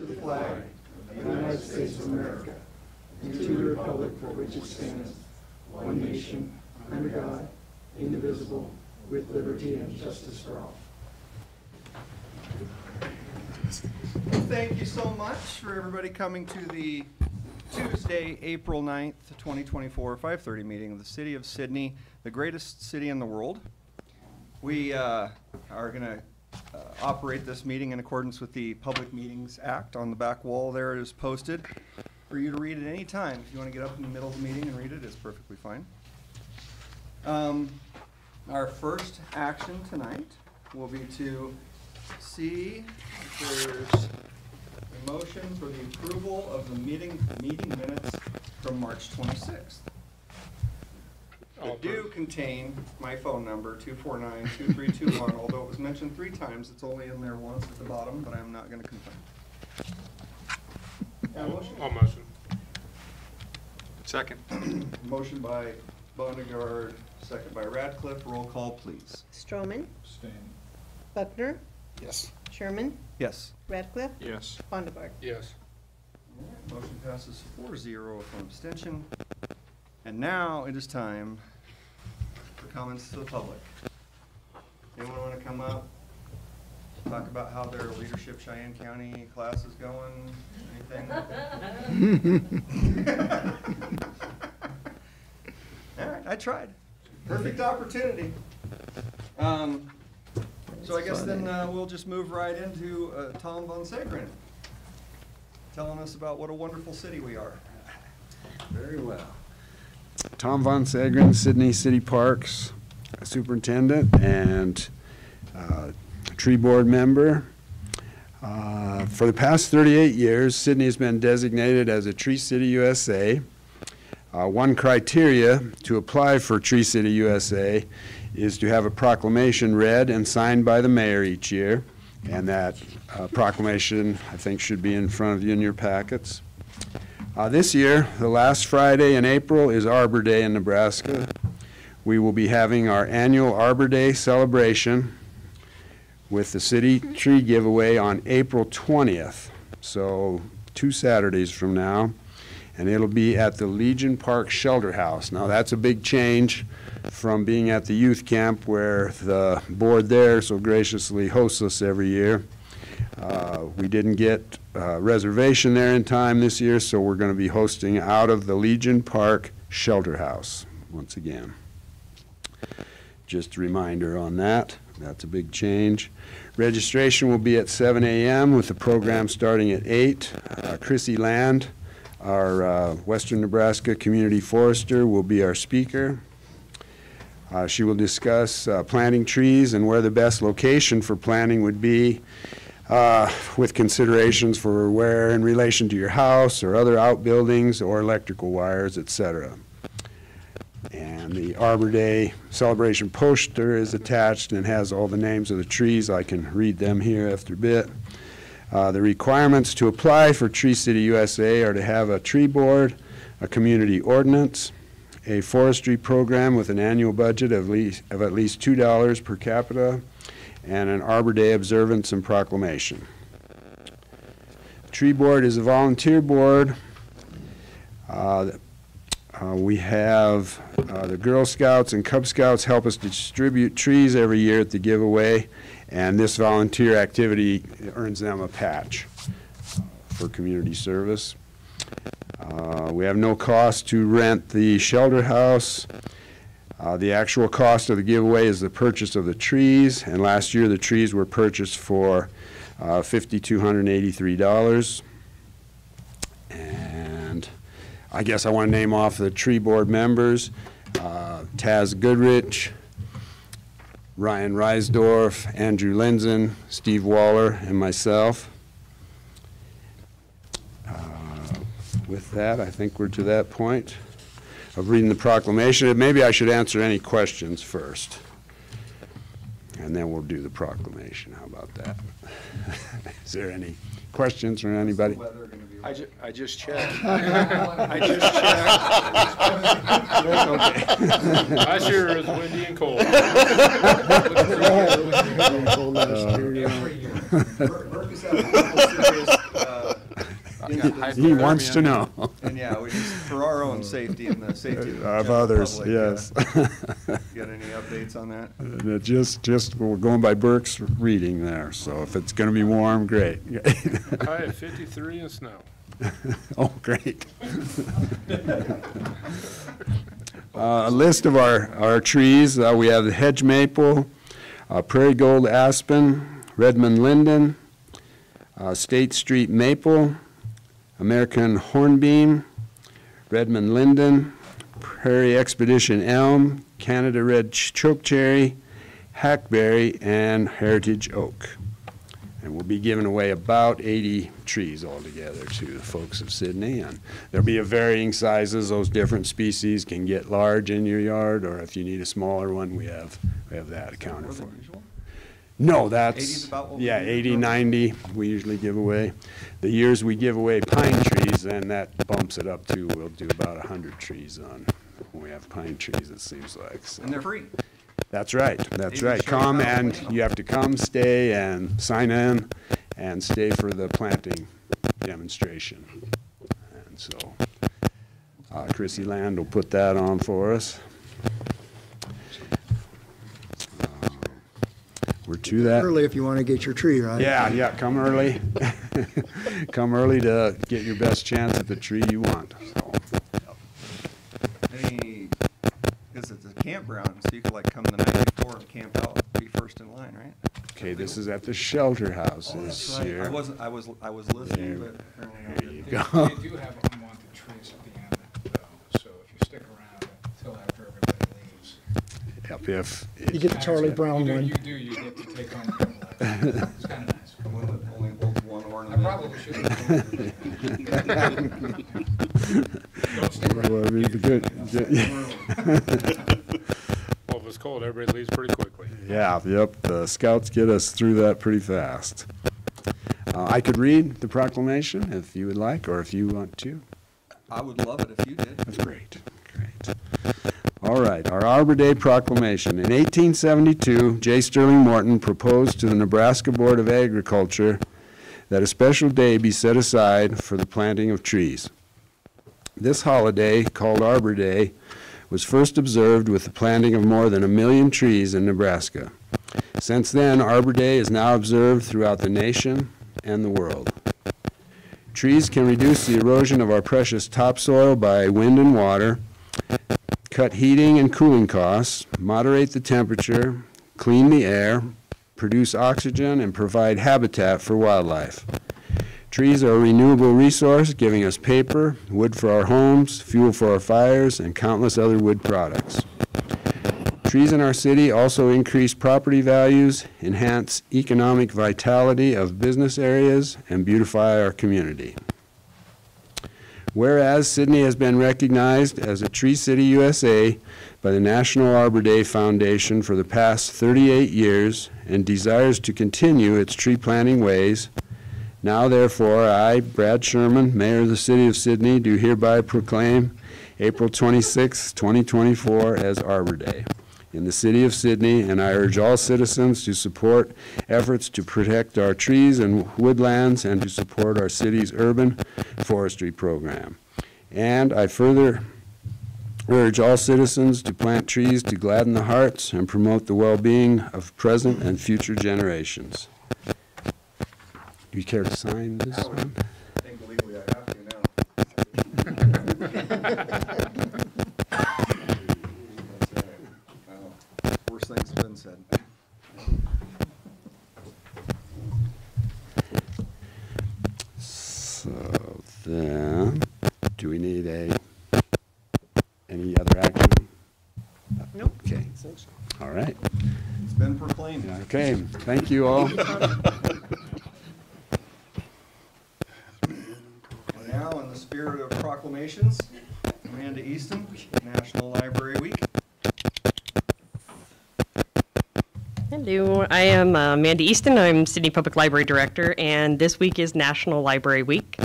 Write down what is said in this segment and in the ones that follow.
to the flag of the United States of America and to the republic for which it stands, one nation, under God, indivisible, with liberty and justice for all. Thank you so much for everybody coming to the Tuesday, April 9th, 2024, 5:30 meeting of the City of Sidney, the greatest city in the world. We uh, are going to uh, operate this meeting in accordance with the Public Meetings Act. On the back wall there it is posted for you to read at any time. If you want to get up in the middle of the meeting and read it, it's perfectly fine. Um, our first action tonight will be to see if there's a motion for the approval of the meeting, meeting minutes from March 26th. But do contain my phone number, 249-2321, although it was mentioned three times, it's only in there once at the bottom, but I'm not gonna confirm. Motion? I'll motion. Second. Motion by Bonnegarde, second by Radcliffe, roll call, please. Stroman, Stain. Buckner, Yes. Sherman, Yes. Radcliffe, Yes. Bondevard. Yes. Motion passes 4-0 from abstention. And now it is time for comments to the public. Anyone want to come up, talk about how their Leadership Cheyenne County class is going, anything? All right, I tried. Perfect opportunity. Um, So I guess then uh, we'll just move right into uh, Tom Von Segrin telling us about what a wonderful city we are. Very well. Tom Von Segren, Sidney City Parks Superintendent and uh, Tree Board member. Uh, For the past 38 years, Sidney has been designated as a Tree City USA. Uh, One criteria to apply for Tree City USA is to have a proclamation read and signed by the mayor each year. And that uh, proclamation, I think, should be in front of you in your packets. Uh, This year, the last Friday in April is Arbor Day in Nebraska. We will be having our annual Arbor Day celebration with the city tree giveaway on April 20th, so two Saturdays from now, and it'll be at the Legion Park Shelter House. Now, that's a big change from being at the youth camp where the board there so graciously hosts us every year. Uh, We didn't get uh, reservation there in time this year, so we're going to be hosting out of the Legion Park Shelter House once again. Just a reminder on that. That's a big change. Registration will be at 7 a.m. with the program starting at 8. Uh, Chrissy Land, our uh, Western Nebraska Community Forester, will be our speaker. Uh, She will discuss uh, planting trees and where the best location for planting would be uh, with considerations for where in relation to your house or other outbuildings or electrical wires, etc. And the Arbor Day celebration poster is attached and has all the names of the trees. I can read them here after a bit. Uh, The requirements to apply for Tree City USA are to have a tree board, a community ordinance, a forestry program with an annual budget of least, of at least $2 per capita, and an Arbor Day observance and proclamation. Tree Board is a volunteer board. Uh, uh, We have, uh, the Girl Scouts and Cub Scouts help us distribute trees every year at the giveaway, and this volunteer activity earns them a patch for community service. Uh, We have no cost to rent the shelter house. Uh, The actual cost of the giveaway is the purchase of the trees, and last year the trees were purchased for uh, $5,283. And I guess I want to name off the tree board members. Uh, Taz Goodrich, Ryan Reisdorf, Andrew Lenzen, Steve Waller, and myself. Uh, With that, I think we're to that point of reading the proclamation. Maybe I should answer any questions first, and then we'll do the proclamation. How about that? Is there any questions from anybody? What's the weather gonna be I ju, I just checked. I just checked. Last year it was windy and cold. Hold that steering. Every year. Mer- Burke had a couple serious, uh, incidents He wants to know. And yeah, we just, for our own safety and the safety of the Of others, public, yes. uh, Got any updates on that? And it just, just, we're going by Burke's reading there, so if it's gonna be warm, great. High of fifty-three and snow. Oh, great. Uh, A list of our, our trees, uh, we have the hedge maple, uh, prairie gold aspen, Redmond linden, uh, State Street maple, American hornbeam, Redmond linden, prairie expedition elm, Canada red ch- chokecherry, hackberry, and heritage oak. And we'll be giving away about 80 trees altogether to the folks of Sidney. And there'll be varying sizes. Those different species can get large in your yard, or if you need a smaller one, we have, we have that accounted for. No, 80's that's, about what we yeah, do 80, 90, we usually give away. The years we give away pine trees, then that bumps it up to, we'll do about 100 trees on, when we have pine trees, it seems like. so. And they're free. That's right, that's Even right. Come and you have to come, stay, and sign in, and stay for the planting demonstration. And so, uh, Chrissy Land will put that on for us. We're to that. Early if you want to get your tree, right? Yeah, yeah, come early. Come early to get your best chance at the tree you want, so. Any, because it's a campground, so you could like come the night before and camp out, be first in line, right? Okay, this is at the shelter Oh, house that's this right. year. I wasn't, I was, I was listening, There- but apparently not. There you They go. they do have unwanted trees at the end, though, so if you stick around until after everybody leaves. Yep, if. You get the Charlie Brown You do- one. You do, you get to take home a couple of them. It's kind of nice. One that only holds one I probably should have. Don't stick around. Well, I mean, the good- good- Well, if it's cold, everybody leaves pretty quickly. Yeah, yep, the scouts get us through that pretty fast. Uh, I could read the proclamation if you would like, or if you want to. I would love it if you did. That's great, great. Our Arbor Day proclamation. In 1872, J. Sterling Morton proposed to the Nebraska Board of Agriculture that a special day be set aside for the planting of trees. This holiday, called Arbor Day, was first observed with the planting of more than a million trees in Nebraska. Since then, Arbor Day is now observed throughout the nation and the world. Trees can reduce the erosion of our precious topsoil by wind and water, cut heating and cooling costs, moderate the temperature, clean the air, produce oxygen, and provide habitat for wildlife. Trees are a renewable resource, giving us paper, wood for our homes, fuel for our fires, and countless other wood products. Trees in our city also increase property values, enhance economic vitality of business areas, and beautify our community. Whereas Sidney has been recognized as a Tree City USA by the National Arbor Day Foundation for the past 38 years and desires to continue its tree planting ways, now therefore, I, Brad Sherman, Mayor of the City of Sidney, do hereby proclaim April 26, 2024 as Arbor Day in the city of Sidney, and I urge all citizens to support efforts to protect our trees and woodlands and to support our city's urban forestry program. And I further urge all citizens to plant trees to gladden the hearts and promote the well-being of present and future generations. Do you care to sign this one? I think legally I have to now. That's all right. Wow. Worst things have been said. So then, do we need a, any other action? Nope. Okay, all right. It's been proclaimed. Okay, thank you all. Now, in the spirit of proclamations, Amanda Easton, National Library Week. Hello, I am uh, Mandy Easton. I'm Sidney Public Library Director, and this week is National Library Week.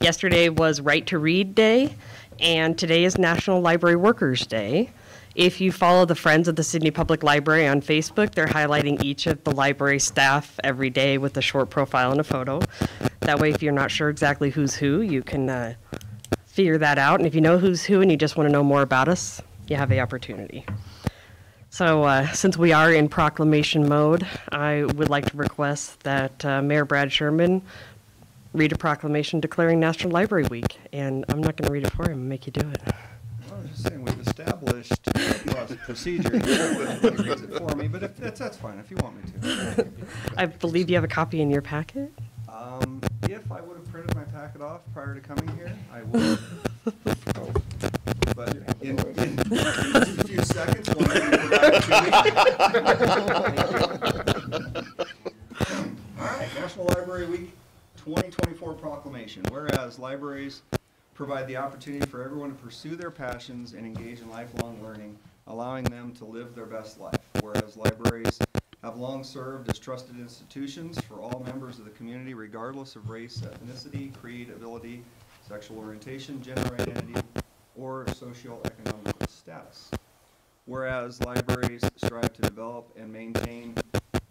Yesterday was Right to Read Day, and today is National Library Workers Day. If you follow the Friends of the Sidney Public Library on Facebook, they're highlighting each of the library staff every day with a short profile and a photo. That way, if you're not sure exactly who's who, you can uh, figure that out. And if you know who's who and you just want to know more about us, you have the opportunity. So, uh, since we are in proclamation mode, I would like to request that uh, Mayor Brad Sherman read a proclamation declaring National Library Week. And I'm not going to read it for him, make you do it. I was just saying, we've established procedure. Nobody reads it for me, but if, that's, that's fine, if you want me to. I believe you have a copy in your packet. Um, if I would have printed my packet off prior to coming here, I would. But in, in just a few seconds, we'll All right, National Library Week 2024 proclamation. Whereas libraries provide the opportunity for everyone to pursue their passions and engage in lifelong learning, allowing them to live their best life. Whereas libraries have long served as trusted institutions for all members of the community regardless of race, ethnicity, creed, ability, sexual orientation, gender identity, or socioeconomic status. Whereas libraries strive to develop and maintain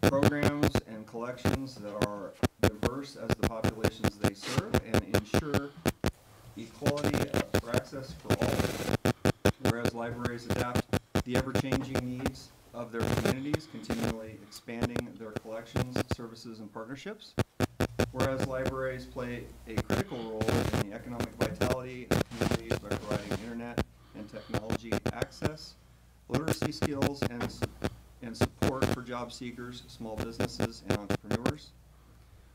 programs and collections that are diverse as the populations they serve and ensure equality for access for all. Whereas libraries adapt the ever-changing needs of their communities, continually expanding their collections, services, and partnerships. Whereas libraries play a critical role in the economic vitality of communities by providing internet and technology access, literacy skills, and, and support for job seekers, small businesses, and entrepreneurs.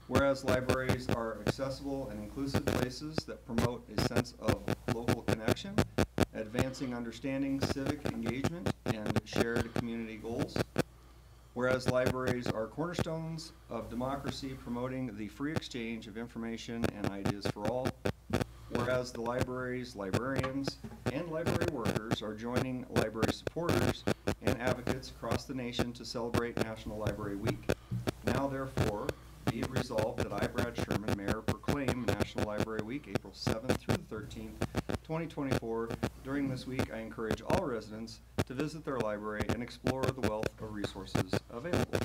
Whereas libraries are accessible and inclusive places that promote a sense of local connection, advancing understanding, civic engagement, and shared community goals. Whereas libraries are cornerstones of democracy, promoting the free exchange of information and ideas for all. Whereas the libraries, librarians, and library workers are joining library supporters and advocates across the nation to celebrate National Library Week. Now therefore, be it resolved that I, Brad Sherman, Mayor, proclaim National Library Week, April 7th through the 13th, 2024. During this week, I encourage all residents to visit their library and explore the wealth of resources available.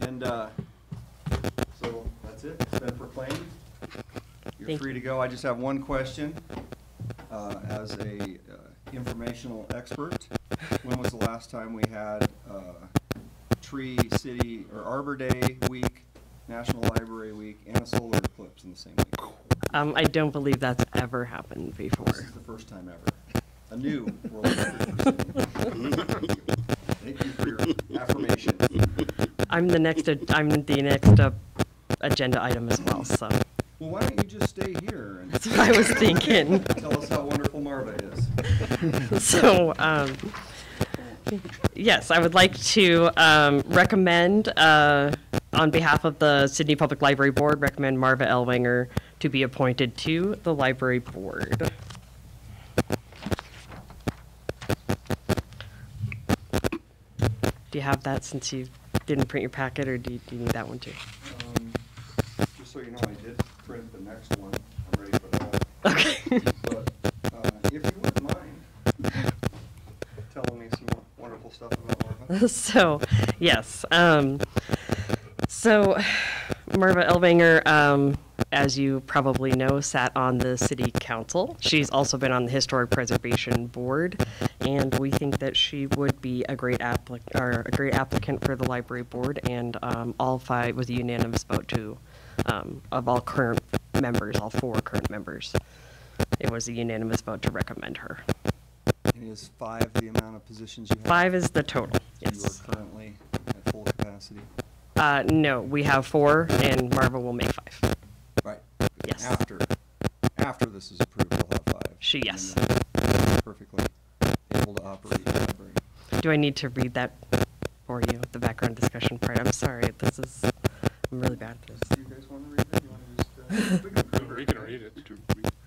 And, uh, so that's it, it's been proclaimed. You're Thank free you. to go. I just have one question. Uh, as a uh, informational expert, when was the last time we had, uh, Tree City or Arbor Day Week, National Library Week, and a solar eclipse in the same week? Um, I don't believe that's ever happened before. This is the first time ever. A new world record. Thank you for your affirmation. I'm the next, I'm the next uh, agenda item as well, so Well, why don't you just stay here and that's what I was thinking. tell us how wonderful Marva is? So, um, yes, I would like to um, recommend, uh, on behalf of the Sidney Public Library Board, recommend Marva Elwinger to be appointed to the library board. Do you have that since you didn't print your packet, or do you, do you need that one too? Um, Just so you know, I did print the next one. I'm ready for that. Okay. But uh, if you wouldn't mind telling me some stuff so, yes. Um, so, Marva Elvanger, um, as you probably know, sat on the city council. She's also been on the historic preservation board, and we think that she would be a great applic- or a great applicant for the library board. And um, all five was a unanimous vote to um, of all current members, all four current members. It was a unanimous vote to recommend her. And is five the amount of positions you have? Five is the total. You Yes. are currently at full capacity? Uh, no, we have four, and Marva will make five. Right. Yes. After, after this is approved, we'll have five. She- And yes. then Perfectly able to operate the library. Do I need to read that for you, the background discussion part? I'm sorry, this is, I'm really bad at this. Do you guys want to read it? You want to just? uh, we can approve We can read it.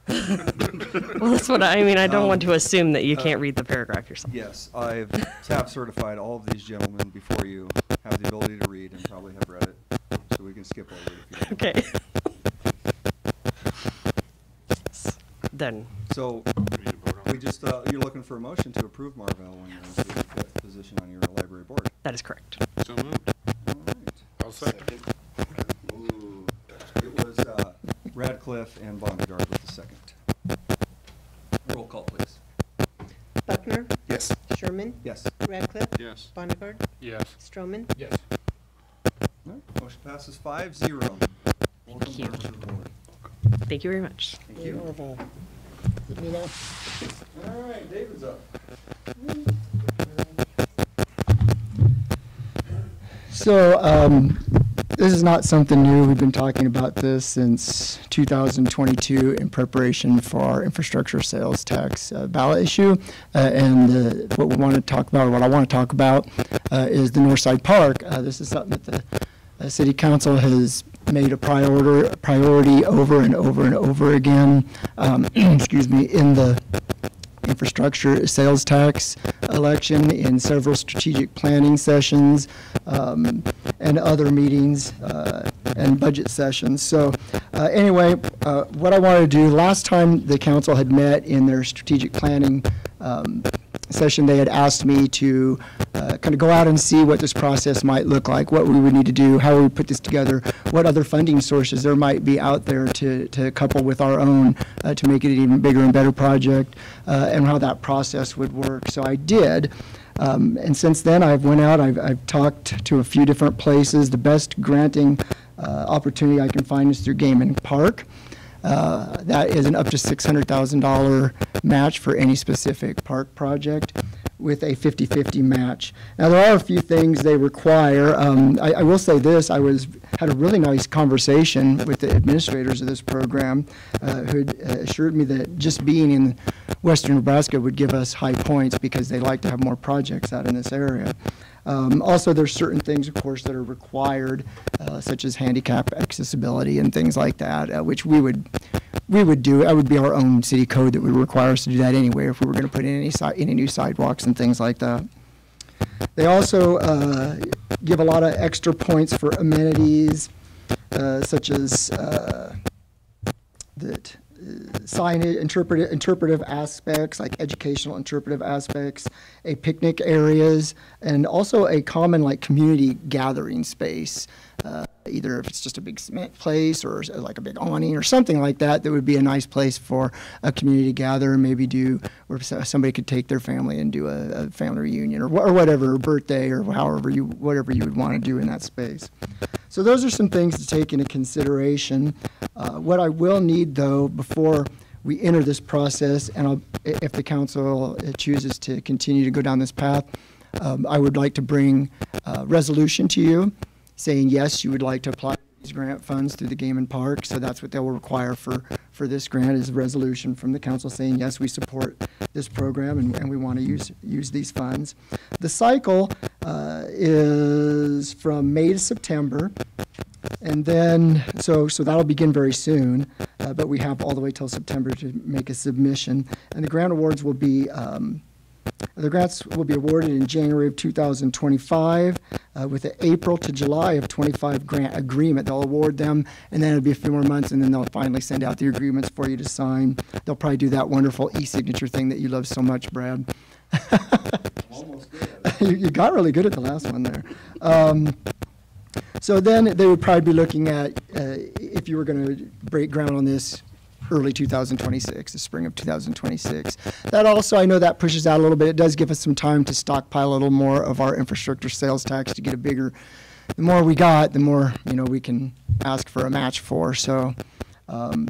Well, that's what, I I mean, I don't want Um, to assume that you uh, can't read the paragraph yourself. Yes, I've TAP certified all of these gentlemen before you have the ability to read and probably have read it, so we can skip over it if you. Okay. Then So we just, uh, you're looking for a motion to approve Marvell when you're into the position on your library board. that is correct. So moved. All right. I'll second. It was uh, Radcliffe and Bonnegar with the second. Roll call, please. Buckner, Yes. Sherman, Yes. Radcliffe, Yes. Bonnegar, Yes. Stroman, Yes. All right, Motion passes five zero. Welcome you. to the board. Thank you very much. Thank you. All right, David's up. So, um, this is not something new. We've been talking about this since 2022 in preparation for our infrastructure sales tax uh, ballot issue. Uh, and uh, what we want to talk about, or what I want to talk about, uh, is the Northside Park. Uh, this is something that the City Council has made a priority, priority over and over and over again. Um, excuse me, in the infrastructure sales tax election in several strategic planning sessions um, and other meetings uh, and budget sessions. So uh, anyway, uh, what I wanted to do, last time the council had met in their strategic planning um, session, they had asked me to uh, kind of go out and see what this process might look like, what we would need to do, how we would put this together, what other funding sources there might be out there to, to couple with our own uh, to make it an even bigger and better project, uh, and how that process would work. So I did. Um, and since then, I've went out, I've, I've talked to a few different places. The best granting uh, opportunity I can find is through Game and Park. Uh, That is an up to $600,000 match for any specific park project with a 50-50 match. Now, there are a few things they require. Um, I I will say this, I was, had a really nice conversation with the administrators of this program uh, who uh, assured me that just being in western Nebraska would give us high points because they like to have more projects out in this area. Um, Also, there's certain things, of course, that are required, uh, such as handicap accessibility and things like that, uh, which we would, we would do. That would be our own city code that would require us to do that anyway if we were going to put in any, si- any new sidewalks and things like that. They also uh, give a lot of extra points for amenities, uh, such as uh, that signage, interpretive, interpretive aspects, like educational interpretive aspects, a picnic areas, and also a common like community gathering space. Uh, either if it's just a big cement place or like a big awning or something like that, that would be a nice place for a community gather maybe do, so- somebody could take their family and do a, a family reunion or, or whatever, birthday or however you, whatever you would want to do in that space. So those are some things to take into consideration. Uh, What I will need, though, before we enter this process, and I'll- if the council uh, chooses to continue to go down this path, um, I would like to bring a resolution to you saying, yes, you would like to apply these grant funds through the Game and Park. So that's what they will require for, for this grant is a resolution from the council saying, yes, we support this program and, and we want to use, use these funds. The cycle uh, is from May to September. And then, so, so that'll begin very soon, uh, but we have all the way till September to make a submission. And the grant awards will be, um, the grants will be awarded in January of 2025 uh, with an April to July of 25 grant agreement. They'll award them, and then it'll be a few more months, and then they'll finally send out the agreements for you to sign. They'll probably do that wonderful e-signature thing that you love so much, Brad. Almost good. you, you got really good at the last one there. Um, so then they would probably be looking at, uh, if you were going to break ground on this, early 2026, the spring of 2026. That also, I know that pushes out a little bit. It does give us some time to stockpile a little more of our infrastructure sales tax to get a bigger, the more we got, the more, you know, we can ask for a match for. So, um,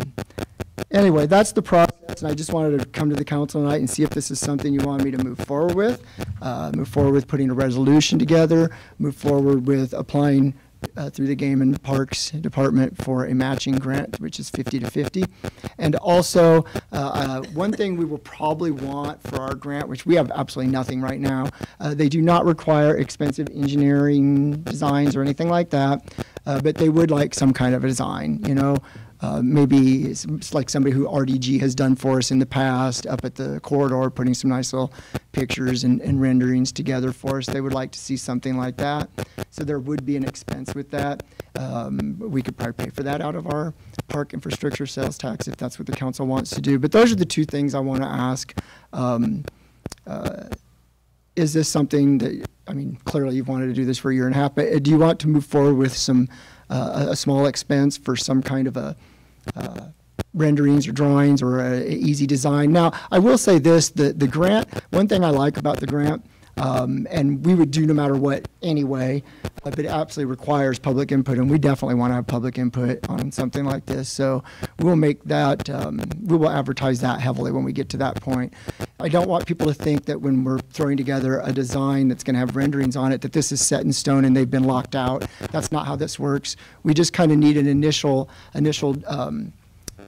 anyway, that's the process, and I just wanted to come to the council tonight and see if this is something you want me to move forward with, uh, move forward with putting a resolution together, move forward with applying uh, through the Game and Parks Department for a matching grant, which is 50 to 50. And also, uh, uh, one thing we will probably want for our grant, which we have absolutely nothing right now, uh, they do not require expensive engineering designs or anything like that, uh, but they would like some kind of a design, you know? Uh, maybe it's like somebody who RDG has done for us in the past up at the corridor, putting some nice little pictures and, and renderings together for us. They would like to see something like that. So there would be an expense with that. Um, we could probably pay for that out of our park infrastructure sales tax if that's what the council wants to do. But those are the two things I want to ask. Um, uh, is this something that, I mean, clearly you've wanted to do this for a year and a half, but uh, do you want to move forward with some, uh, a a small expense for some kind of a uh, renderings or drawings or easy design? Now, I will say this, the, the grant, one thing I like about the grant, um, and we would do no matter what anyway, uh, but it absolutely requires public input, and we definitely want to have public input on something like this. So we'll make that, um, we will advertise that heavily when we get to that point. I don't want people to think that when we're throwing together a design that's going to have renderings on it, that this is set in stone and they've been locked out. That's not how this works. We just kind of need an initial, initial um,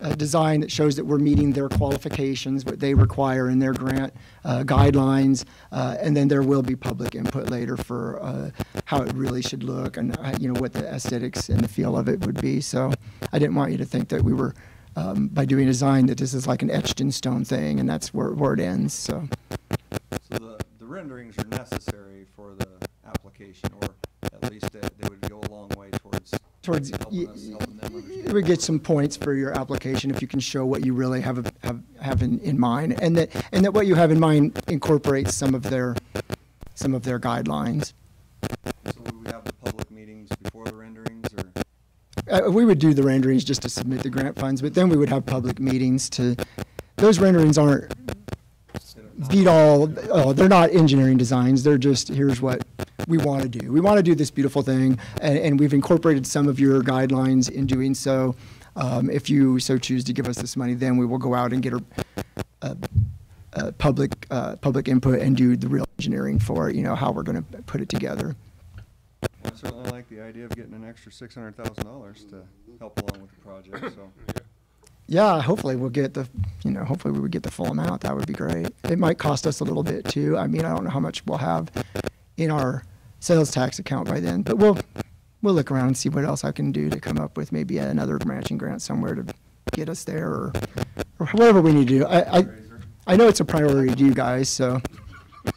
a design that shows that we're meeting their qualifications, what they require in their grant uh, guidelines, uh, and then there will be public input later for uh, how it really should look and uh, you know what the aesthetics and the feel of it would be. So I didn't want you to think that we were um, by doing design that this is like an etched in stone thing, and that's where, where it ends. So So the, the renderings are necessary for the application, or at least they, towards towards helping us, helping them you would get some points for your application if you can show what you really have have have in, in mind, and that and that what you have in mind incorporates some of their some of their guidelines. So would we have the public meetings before the renderings, or? Uh, we would do the renderings just to submit the grant funds, but then we would have public meetings to. Those renderings aren't beat all. Oh, they're not engineering designs. They're just here's what we want to do. We want to do this beautiful thing, and, and we've incorporated some of your guidelines in doing so. Um, if you so choose to give us this money, then we will go out and get a, a, a public uh, public input and do the real engineering for it. You know how we're going to put it together. I certainly like the idea of getting an extra six hundred thousand dollars to help along with the project, so. Yeah, hopefully we'll get the, you know, hopefully we would get the full amount. That would be great. It might cost us a little bit too. I mean, I don't know how much we'll have in our sales tax account by then, but we'll, we'll look around and see what else I can do to come up with maybe another matching grant somewhere to get us there or, or whatever we need to do. I, I, I know it's a priority to you guys, so. I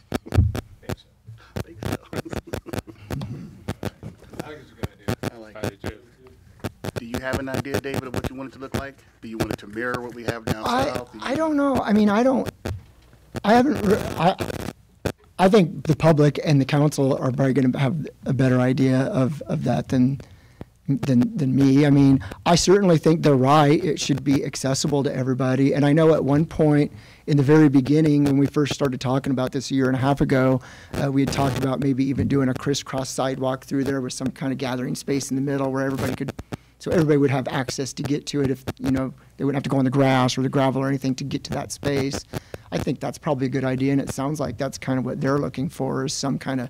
think it's a good idea. I like I it. do too. Do you have an idea, David, of what you want it to look like? Do you want it to mirror what we have down I, south? Do I don't know. I mean, I don't, I haven't, re- I, I think the public and the council are probably going to have a better idea of, of that than, than, than me. I mean, I certainly think they're right. It should be accessible to everybody. And I know at one point in the very beginning, when we first started talking about this a year and a half ago, uh, we had talked about maybe even doing a crisscross sidewalk through there with some kind of gathering space in the middle where everybody could so everybody would have access to get to it if, you know, they wouldn't have to go on the grass or the gravel or anything to get to that space. I think that's probably a good idea, and it sounds like that's kind of what they're looking for is some kind of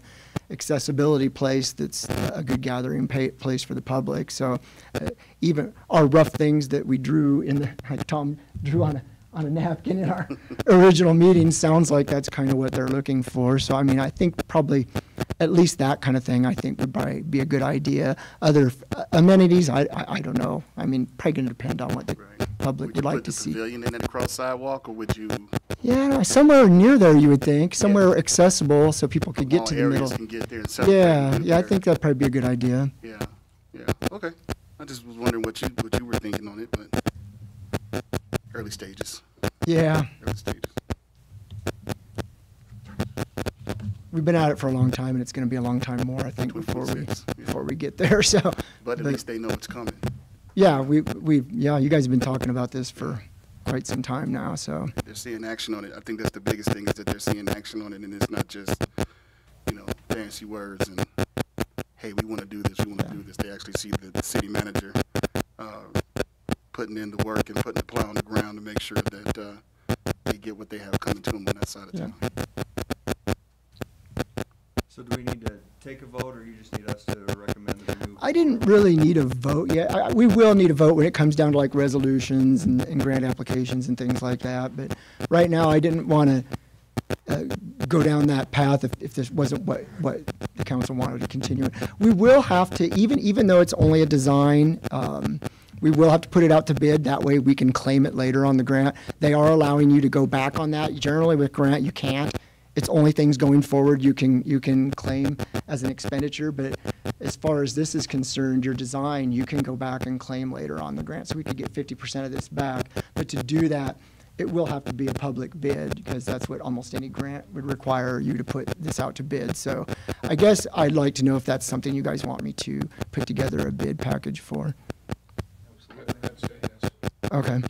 accessibility place that's a good gathering place for the public. So uh, even our rough things that we drew in the, like Tom drew on a, on a napkin in our original meeting sounds like that's kind of what they're looking for. So I mean, I think probably at least that kind of thing I think would probably be a good idea. Other uh, amenities, I, I, I don't know. I mean, probably going to depend on what the Right. public Would would you like put to the see. pavilion in it across sidewalk, or would you? Yeah, no, somewhere near there you would think, somewhere accessible so people could get all to the areas middle. Can get there and. Yeah, and yeah, I there. think that'd probably be a good idea. Yeah, yeah, okay. I just was wondering what you, what you were thinking on it, but early stages, Yeah, early stages. we've been at it for a long time, and it's going to be a long time more, I think, before we yeah. before we get there. So, But at But- least they know it's coming. yeah, we we yeah, you guys have been talking about this for quite some time now. So, They're seeing action on it. I think that's the biggest thing is that they're seeing action on it, and it's not just, you know, fancy words and, hey, we want to do this, we want to Yeah. do this. They actually see the, the city manager putting in the work and putting the plow on the ground to make sure that uh, they get what they have coming to them on that side of Yeah. town. So do we need to take a vote, or you just need us to recommend that we move? I didn't really need a vote yet. I, we will need a vote when it comes down to like resolutions and, and grant applications and things like that. But right now, I didn't want to uh, go down that path if, if this wasn't what, what the council wanted to continue. We will have to, even even though it's only a design, um, We will have to put it out to bid. That way we can claim it later on the grant. They are allowing you to go back on that. Generally with grant, you can't. It's only things going forward you can, you can claim as an expenditure. But as far as this is concerned, your design, you can go back and claim later on the grant. So we could get fifty percent of this back. But to do that, it will have to be a public bid because that's what almost any grant would require you to put this out to bid. So I guess I'd like to know if that's something you guys want me to put together a bid package for. I'd say yes. Okay, I'm down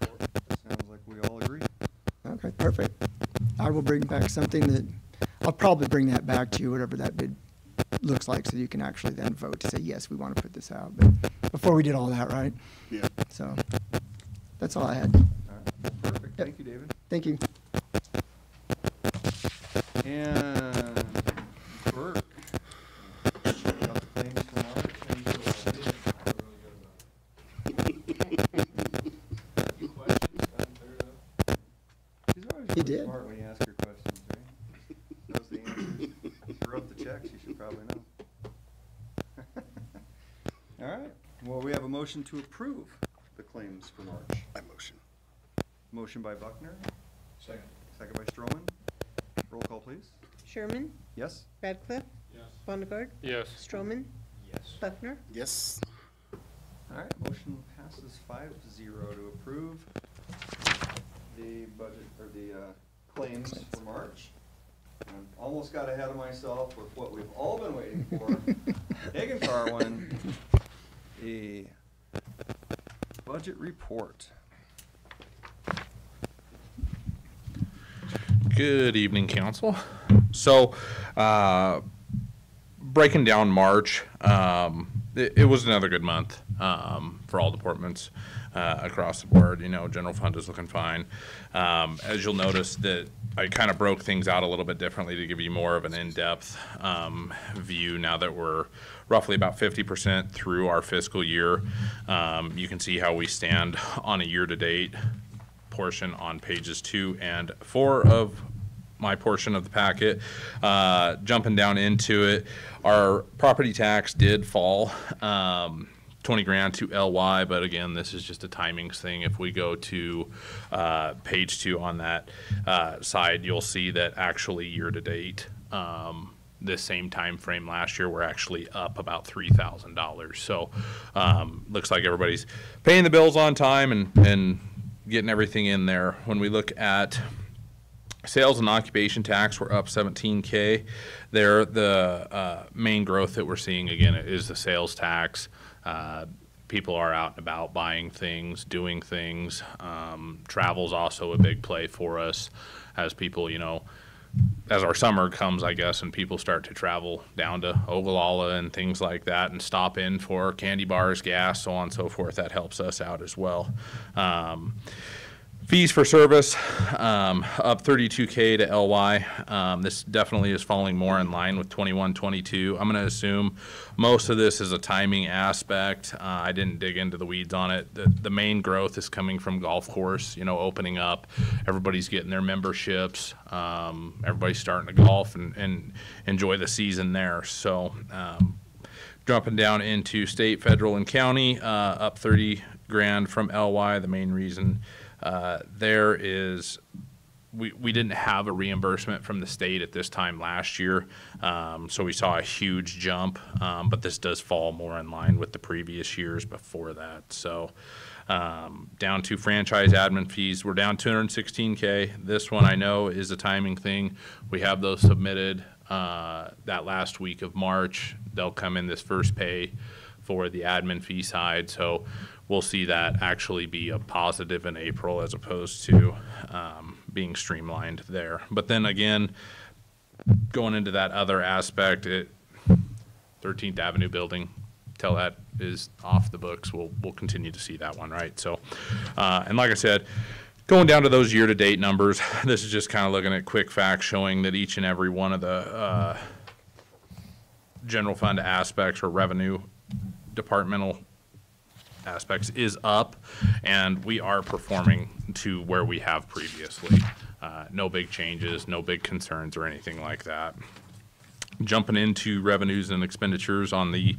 for it. Sounds like we all agree. okay, perfect. I will bring back something that, I'll probably bring that back to you, whatever that bid looks like, so you can actually then vote to say, yes, we want to put this out. But before we did all that, right? Yeah. So, that's all I had. All right, perfect. Thank you, David. Thank you. And Burke. Got the claims for March. How you feel about it? She's always He really did. smart when you ask her questions, right? Knows the answers. She wrote the checks, you should probably know. All right, well, we have a motion to approve the claims for March. I motion. Motion by Buckner, Second. second by Stroman. Roll call, please. Sherman? Yes? Radcliffe? Yes. Sondergaard? Yes. Stroman? Yes. Buckner? Yes. All right, motion passes five to zero to approve the budget, or the uh, claims for March. I Almost got ahead of myself with what we've all been waiting for. Hagan Carwin, the budget report. Good evening, council. So, uh, breaking down March, um, it, it was another good month um, for all departments uh, across the board. You know, general fund is looking fine. Um, as you'll notice, that I kind of broke things out a little bit differently to give you more of an in-depth um, view. Now that we're roughly about 50% through our fiscal year, um, you can see how we stand on a year-to-date portion on pages two and four of my portion of the packet. Uh, jumping down into it, our property tax did fall. Um, 20 grand to LY, but again, this is just a timings thing. If we go to uh, page two on that uh, side, you'll see that actually year to date, um, this same time frame last year, we're actually up about three thousand dollars. So um, looks like everybody's paying the bills on time and and getting everything in there. When we look at Sales and occupation tax were up 17K. There, the uh, main growth that we're seeing again is the sales tax. Uh, people are out and about buying things, doing things. Um, travel's also a big play for us as people, you know, as our summer comes, I guess, and people start to travel down to Ogallala and things like that and stop in for candy bars, gas, so on and so forth. That helps us out as well. Um, Fees for service, um, up 32K to LY. Um, this definitely is falling more in line with 21, 22. I'm going to assume most of this is a timing aspect. Uh, I didn't dig into the weeds on it. The, the main growth is coming from golf course, you know, opening up. Everybody's getting their memberships. Um, everybody's starting to golf and, and enjoy the season there. So, um, Dropping down into state, federal, and county, uh, up 30 grand from LY. The main reason uh, there is we, we didn't have a reimbursement from the state at this time last year, um, so we saw a huge jump. Um, but this does fall more in line with the previous years before that. So um, down to franchise admin fees, we're down 216k. This one I know is a timing thing. We have those submitted uh, that last week of March. They'll come in this first pay for the admin fee side. So we'll see that actually be a positive in April as opposed to um, being streamlined there. But then again, going into that other aspect, it 13th Avenue building, till that is off the books, we'll, we'll continue to see that one, right? So, uh, and like I said, going down to those year-to-date numbers, this is just kind of looking at quick facts showing that each and every one of the, uh, general fund aspects or revenue departmental aspects is up, and we are performing to where we have previously. Uh, No big changes, no big concerns or anything like that. Jumping into revenues and expenditures on the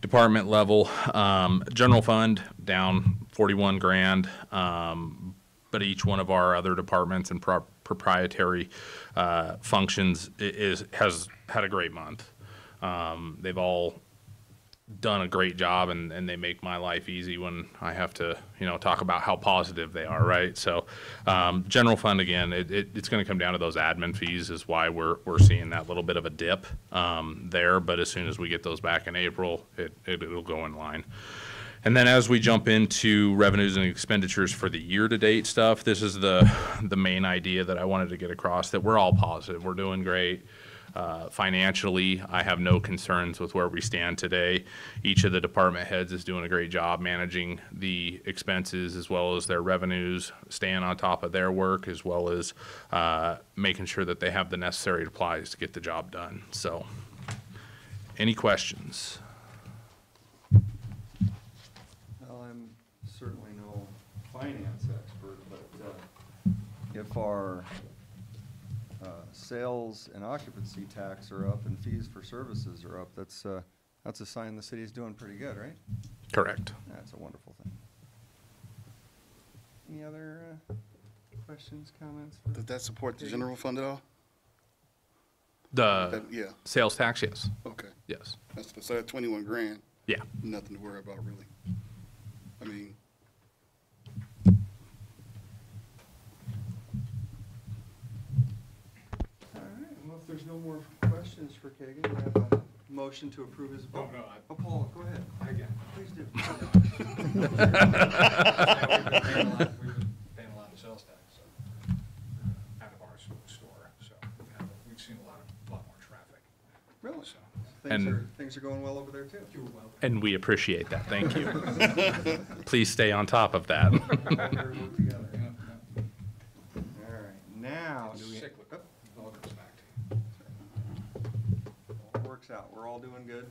department level, um, general fund down forty-one grand. Um, but each one of our other departments and pro- proprietary, uh, functions is, has had a great month. Um, they've all done a great job and, and they make my life easy when I have to, you know, talk about how positive they are, right? So, um, general fund, again, it, it, it's gonna come down to those admin fees is why we're, we're seeing that little bit of a dip, um, there, but as soon as we get those back in April, it, it, it'll go in line. And then as we jump into revenues and expenditures for the year-to-date stuff, this is the, the main idea that I wanted to get across, that we're all positive, we're doing great. Uh, Financially, I have no concerns with where we stand today. Each of the department heads is doing a great job managing the expenses as well as their revenues, staying on top of their work, as well as uh, making sure that they have the necessary supplies to get the job done. So, any questions? Well, I'm certainly no finance expert, but uh, if our sales and occupancy tax are up and fees for services are up, that's, uh, that's a sign the city's doing pretty good, right? Correct. That's a wonderful thing. Any other uh, questions, comments? for- Does that support the general fund at all? The That- Yeah, sales tax, yes, okay. yes, That's, so that twenty-one grand, yeah. nothing to worry about really. I mean, All right, well, if there's no more questions for Kagan, we have a motion to approve his. Oh, no, I- Oh, Paul, go ahead. Again. Please do. We've been paying a lot, we've been paying a lot of sales tax, so, out of our s- store, so, we've we've seen a lot of, lot more traffic, Really? so. Things And- are, things are going well over there too. You're welcome. And we appreciate that, thank you. Please stay on top of that. All together. Yeah, yeah. All right, now, do we? Cyclical. Oh. Works out, we're all doing good,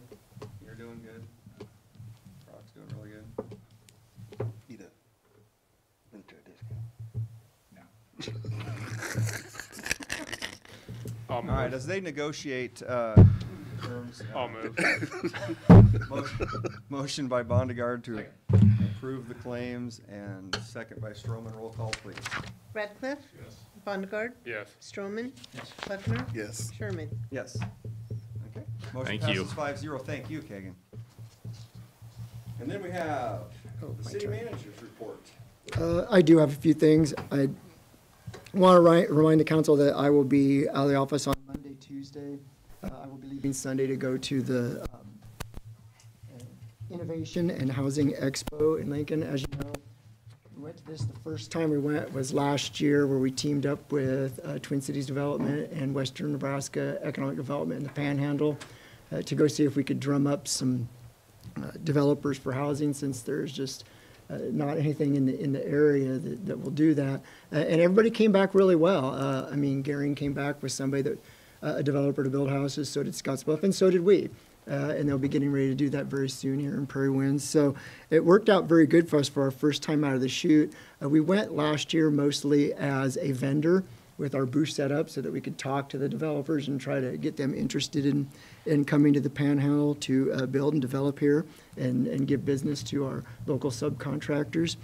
you're doing good, Brock's doing really good. need a military discount. No. All right, as they negotiate, uh, terms. uh, I'll move. Motion- Motion by Bondegard to approve the claims and second by Stroman, roll call please. Radcliffe, Yes. Bonnegar, Yes. Stroman, Yes. Buckner, Yes. Sherman. Yes. Okay. Motion Thank you. passes five zero. Thank you, Kagan. And then we have Oh, the my city turn. manager's report. Uh, I do have a few things. I want to remind the council that I will be out of the office on Monday, Tuesday. Uh, I will be leaving Sunday to go to the um, uh, Innovation and Housing Expo in Lincoln. As you know, we went to this, the first time we went was last year where we teamed up with uh, Twin Cities Development and Western Nebraska Economic Development in the Panhandle uh, to go see if we could drum up some uh, developers for housing since there's just uh, not anything in the, in the area that, that will do that. Uh, and everybody came back really well. Uh, I mean, Gering came back with somebody that, uh, a developer to build houses, so did Scottsbluff, and so did we. And they'll be getting ready to do that very soon here in Prairie Winds. So it worked out very good for us for our first time out of the chute. We went last year mostly as a vendor with our booth set up so that we could talk to the developers and try to get them interested in, in coming to the Panhandle to uh, build and develop here and, and give business to our local subcontractors.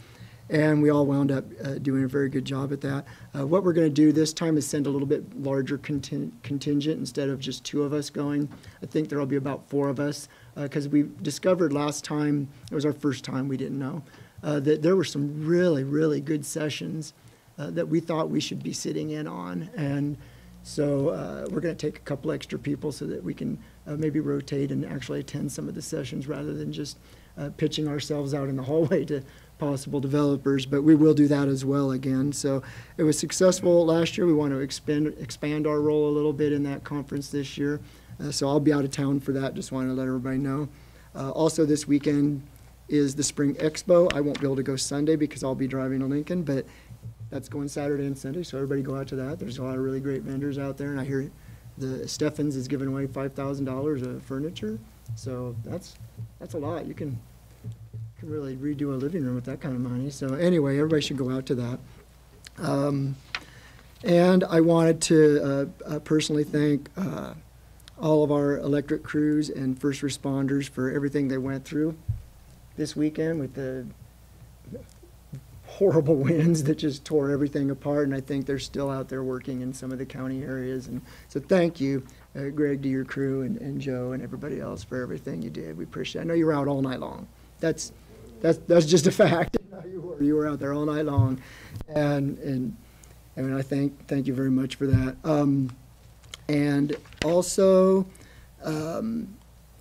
And we all wound up uh, doing a very good job at that. Uh, what we're going to do this time is send a little bit larger contin- contingent instead of just two of us going. I think there will be about four of us because we discovered last time, it was our first time, we didn't know, uh, that there were some really, really good sessions uh, that we thought we should be sitting in on. And so uh, we're going to take a couple extra people so that we can uh, maybe rotate and actually attend some of the sessions rather than just uh, pitching ourselves out in the hallway to possible developers. But we will do that as well again. So it was successful last year. We want to expand expand our role a little bit in that conference this year. Uh, so I'll be out of town for that. Just wanted to let everybody know. Uh, also, this weekend is the Spring Expo. I won't be able to go Sunday because I'll be driving to Lincoln, but that's going Saturday and Sunday, so everybody go out to that. There's a lot of really great vendors out there, and I hear the Steffens is giving away five thousand dollars of furniture, so that's, that's a lot. You can, can really redo a living room with that kind of money. So anyway, everybody should go out to that. Um, and I wanted to uh, uh, personally thank uh, all of our electric crews and first responders for everything they went through this weekend with the horrible winds that just tore everything apart, and I think they're still out there working in some of the county areas. And so thank you, uh, Greg, to your crew and, and Joe and everybody else for everything you did. We appreciate. it. I know you were out all night long. That's that's that's just a fact. You were you were out there all night long, and and and I thank thank you very much for that. Um, and also, um,